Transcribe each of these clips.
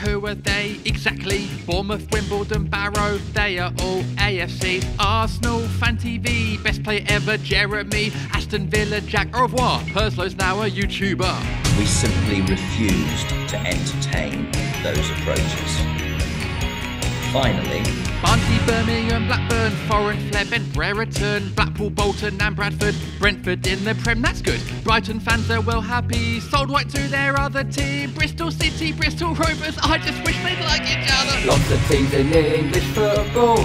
are they exactly? Bournemouth, Wimbledon, Barrow, they are all AFCs. Arsenal, Fan TV, best player ever, Jeremy. Aston Villa, Jack, au revoir. Purslow's now a YouTuber. We simply refused to entertain those approaches. Finally, Barnsley, Birmingham, Blackburn, Foreign, Fleben, Brereton, Blackpool, Bolton, and Bradford. Brentford in the Prem, that's good. Brighton fans are well happy. Sold white to their other team. Bristol City, Bristol Rovers. I just wish they'd like each other. Lots of teams in English football.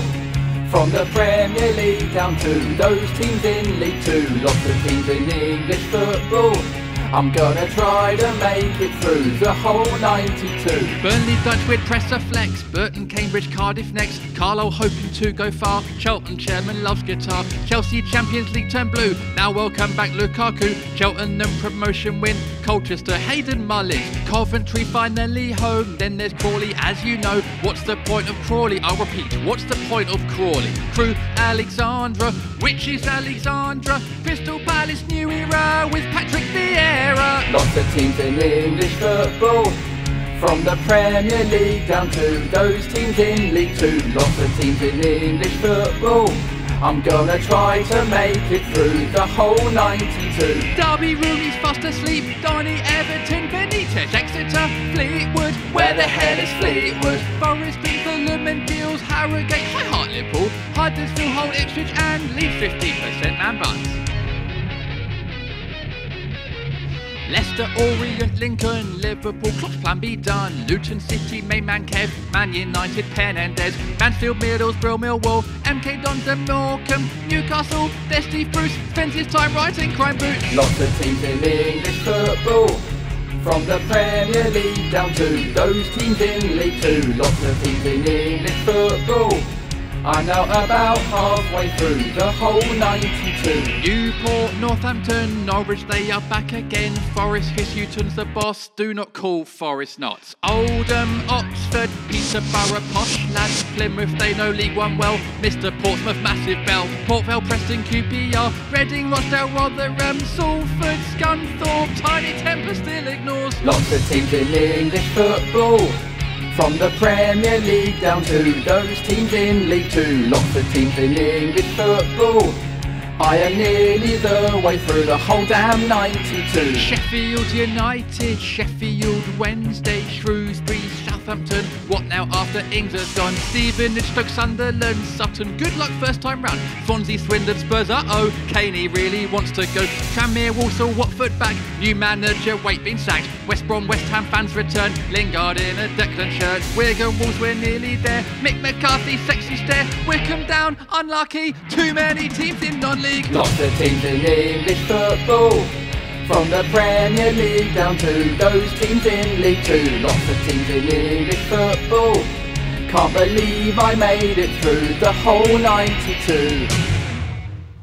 From the Premier League down to those teams in League Two. Lots of teams in English football. I'm gonna try to make it through the whole 92. Burnley, Dutchwood, Presser, Flex, Burton, Cambridge, Cardiff next. Carlo hoping to go far. Charlton chairman loves guitar. Chelsea Champions League turn blue. Now welcome back Lukaku. Cheltenham promotion win. Colchester, Hayden Mullins. Coventry finally home. Then there's Crawley, as you know. What's the point of Crawley? I'll repeat. What's the point of Crawley? Crewe Alexandra. Which is Alexandra? Crystal Palace new era with Patrick. Lots of teams in English football. From the Premier League down to those teams in League Two. Lots of teams in English football. I'm gonna try to make it through the whole 92. Derby, Rooney's fast asleep. Donny, Everton, Benitez, Exeter, Fleetwood. Where the hell is Fleetwood? Forest, Fulham and Deals, Harrogate, High Heart, Liverpool, Huddersfield, Hull, Ipswich, and Leeds 50% man buns. Leicester, Orient, Lincoln, Liverpool, Klopp's plan be done. Luton City, main man Kev, Man United, Penendez, Mansfield, Middlesbrough, Millwall, MK Dons and Morecambe, Newcastle, there's Steve Bruce, spends his time writing crime boots. Lots of teams in English football. From the Premier League down to those teams in League Two. Lots of teams in English football. I'm now about halfway through the whole 92. Newport, Northampton, Norwich, they are back again. Forest, Hughton's the boss. Do not call Forest Notts. Oldham, Oxford, Peterborough, Posh lads. Plymouth, they know League One well. Mr. Portsmouth, massive bell. Port Vale, Preston, QPR. Reading, Rochdale, Rotherham, Salford, Scunthorpe. Tiny Temper still ignores. Lots of teams in English football. From the Premier League down to those teams in League Two. Lots of teams in English football. I am nearly the way through the whole damn 92. Sheffield United, Sheffield Wednesday, Shrewsbury, Southampton. What now after Ings has gone? Stevenage, Stoke, Sunderland, Sutton. Good luck first time round. Swansea, Swindon, Spurs. Uh oh, Caney really wants to go. Tranmere, Walsall, Watford back. New manager, wait, been sacked. West Brom, West Ham fans return. Lingard in a Declan shirt. Wigan, Wolves, we're nearly there. Mick McCarthy, sexy stare. Wycombe down, unlucky. Too many teams in non-league. Lots of teams in English football. From the Premier League down to those teams in League Two. Lots of teams in English football. Can't believe I made it through the whole 92.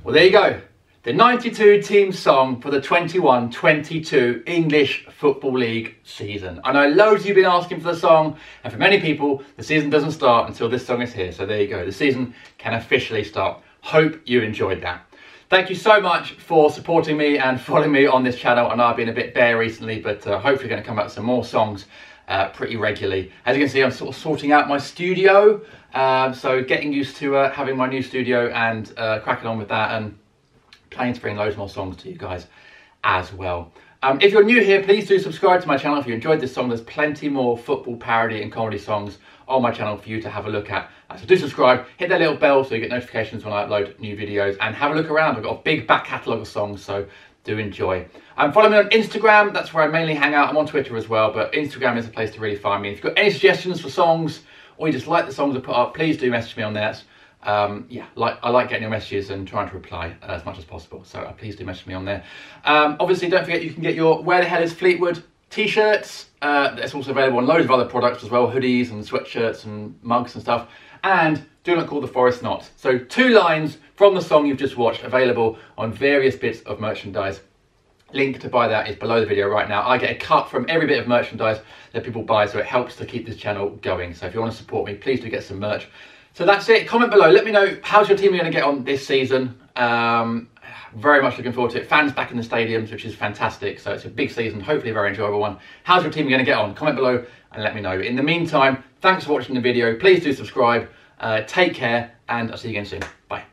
Well, there you go. The 92 team song for the 21 22 English Football League season. I know loads of you have been asking for the song, and for many people, the season doesn't start until this song is here. So there you go. The season can officially start. Hope you enjoyed that. Thank you so much for supporting me and following me on this channel. I know I've been a bit bare recently, but uh, hopefully going to come out with some more songs uh, pretty regularly. As you can see, I'm sort of sorting out my studio. Um, so getting used to uh, having my new studio and uh, cracking on with that and planning to bring loads more songs to you guys as well. Um, if you're new here, please do subscribe to my channel. If you enjoyed this song, there's plenty more football parody and comedy songs on my channel for you to have a look at. Uh, so do subscribe, hit that little bell so you get notifications when I upload new videos and have a look around. I've got a big back catalogue of songs, so do enjoy. Um, follow me on Instagram, that's where I mainly hang out. I'm on Twitter as well, but Instagram is a place to really find me. If you've got any suggestions for songs or you just like the songs I put up, please do message me on there. Um, yeah, like I like getting your messages and trying to reply uh, as much as possible. So uh, please do message me on there. Um, obviously, don't forget you can get your Where the Hell is Fleetwood t-shirts. Uh, it's also available on loads of other products as well, hoodies and sweatshirts and mugs and stuff. And do not call the forest Notts. So two lines from the song you've just watched available on various bits of merchandise. Link to buy that is below the video right now. I get a cut from every bit of merchandise that people buy, so it helps to keep this channel going. So if you want to support me, please do get some merch. So that's it. Comment below. Let me know how's your team going to get on this season. Um, very much looking forward to it. Fans back in the stadiums, which is fantastic. So it's a big season, hopefully a very enjoyable one. How's your team going to get on? Comment below and let me know. In the meantime, thanks for watching the video. Please do subscribe. Uh, take care and I'll see you again soon. Bye.